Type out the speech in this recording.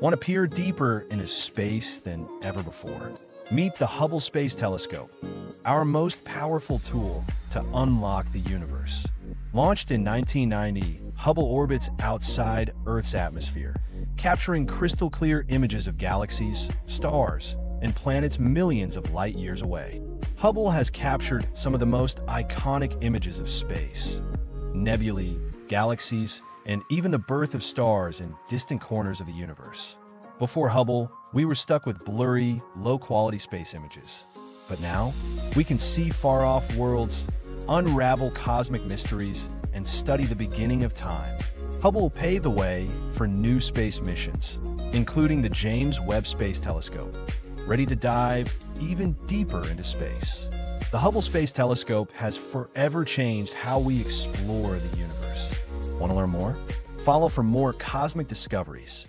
Want to peer deeper into space than ever before? Meet the Hubble Space Telescope, our most powerful tool to unlock the universe. Launched in 1990, Hubble orbits outside Earth's atmosphere, capturing crystal clear images of galaxies, stars, and planets millions of light years away. Hubble has captured some of the most iconic images of space nebulae, galaxies, and even the birth of stars in distant corners of the universe. Before Hubble, we were stuck with blurry, low-quality space images. But now, we can see far-off worlds, unravel cosmic mysteries, and study the beginning of time. Hubble will pave the way for new space missions, including the James Webb Space Telescope, ready to dive even deeper into space. The Hubble Space Telescope has forever changed how we explore the universe. Want to learn more? Follow for more cosmic discoveries.